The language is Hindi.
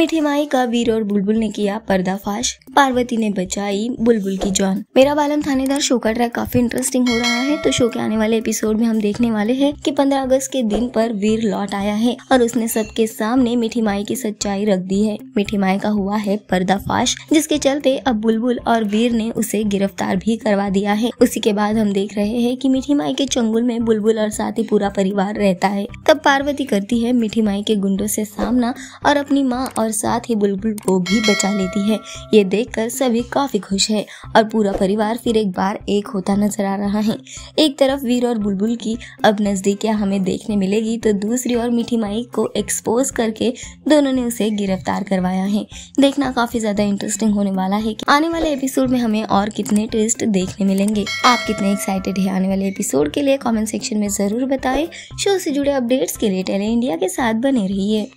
मीठी माई का वीर और बुलबुल ने किया पर्दाफाश। पार्वती ने बचाई बुलबुल की जान। मेरा बालम थानेदार शो का ट्रैक काफ़ी इंटरेस्टिंग हो रहा है। तो शो के आने वाले एपिसोड में हम देखने वाले हैं कि 15 अगस्त के दिन पर वीर लौट आया है और उसने सबके सामने मीठी माई की सच्चाई रख दी है। मीठी माई का हुआ है पर्दाफाश, जिसके चलते अब बुलबुल और वीर ने उसे गिरफ़्तार भी करवा दिया है। उसी के बाद हम देख रहे हैं कि मीठी माई के चंगुल में बुलबुल और साथ ही पूरा परिवार रहता है। तब पार्वती करती है मीठी माई के गुंडों से सामना और अपनी माँ और साथ ही बुलबुल को भी बचा लेती है। ये देखकर सभी काफ़ी खुश है और पूरा परिवार फिर एक बार एक होता नज़र आ रहा है। एक तरफ़ वीर और बुलबुल की अब नजदीकियाँ हमें देखने मिलेगी तो दूसरी ओर मीठी माई को एक्सपोज करके दोनों ने उसे गिरफ़्तार करवाया है। देखना काफ़ी ज़्यादा इंटरेस्टिंग होने वाला है कि आने वाले एपिसोड में हमें और कितने ट्विस्ट देखने मिलेंगे। आप कितने एक्साइटेड है आने वाले एपिसोड के लिए कमेंट सेक्शन में ज़रूर बताएँ। शो से जुड़े अपडेट्स के लिए टेली इंडिया के साथ बने रहिए।